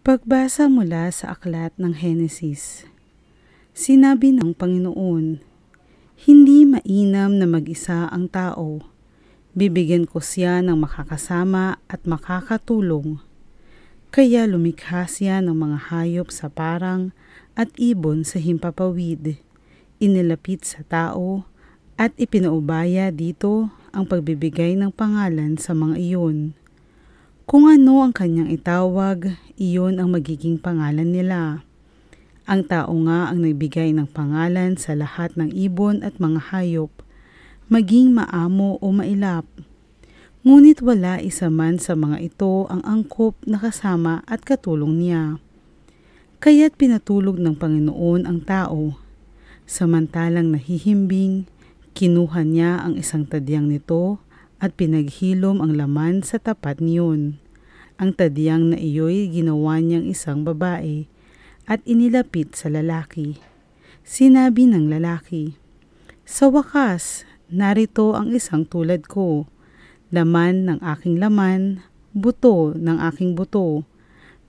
Pagbasa mula sa aklat ng Henesis. Sinabi ng Panginoon, Hindi mainam na mag-isa ang tao. Bibigyan ko siya ng makakasama at makakatulong. Kaya lumikha siya ng mga hayop sa parang at ibon sa himpapawid. Inilapit sa tao at ipinaubaya dito ang pagbibigay ng pangalan sa mga iyon kung ano ang kanyang itawag, iyon ang magiging pangalan nila. Ang tao nga ang nagbigay ng pangalan sa lahat ng ibon at mga hayop, maging maamo o mailap. Ngunit wala isa man sa mga ito ang angkop na kasama at katulong niya. Kaya't pinatulog ng Panginoon ang tao. Samantalang nahihimbing, kinuha niya ang isang tadyang nito at pinaghilom ang laman sa tapat niyon. Ang tadyang na iyo'y ginawa niyang isang babae at inilapit sa lalaki. Sinabi ng lalaki, Sa wakas, narito ang isang tulad ko, laman ng aking laman, buto ng aking buto.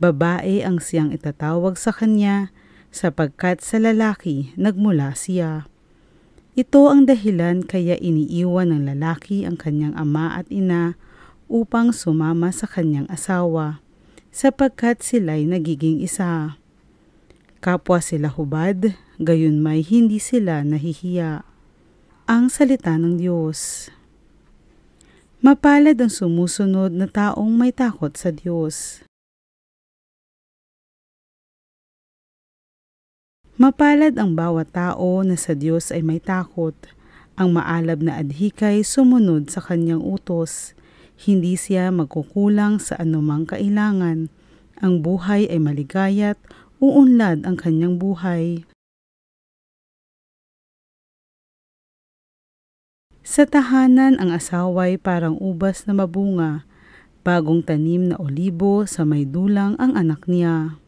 Babae ang siyang itatawag sa kanya sapagkat sa lalaki nagmula siya. Ito ang dahilan kaya iniiwan ng lalaki ang kanyang ama at ina upang sumama sa kanyang asawa, sapagkat sila'y nagiging isa. Kapwa sila hubad, gayon may hindi sila nahihiya. Ang salita ng Diyos. Mapalad ang sumusunod na taong may takot sa Diyos. Mapalad ang bawat tao na sa Diyos ay may takot. Ang maalab na adhikay sumunod sa kanyang utos. Hindi siya magkukulang sa anumang kailangan. Ang buhay ay maligaya't uunlad ang kanyang buhay. Sa tahanan ang asaway parang ubas na mabunga, bagong tanim na olibo sa may dulang ang anak niya.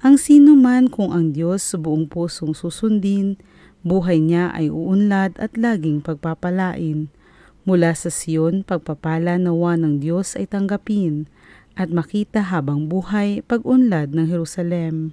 Ang sino man kung ang Diyos sa buong pusong susundin, buhay niya ay uunlad at laging pagpapalain. Mula sa Siyon, pagpapala nawa ng Diyos ay tanggapin at makita habang buhay pag-unlad ng Jerusalem.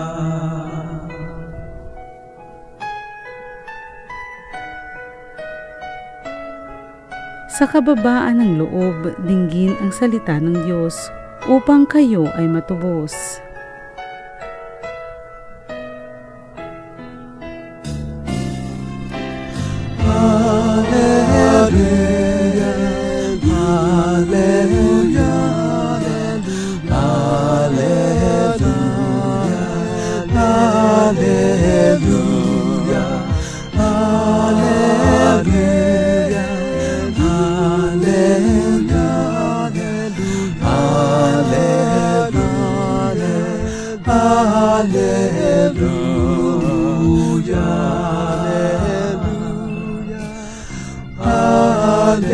Sa kababaan ng loob, dinggin ang salita ng Diyos upang kayo ay matubos. Hallelujah. Hallelujah.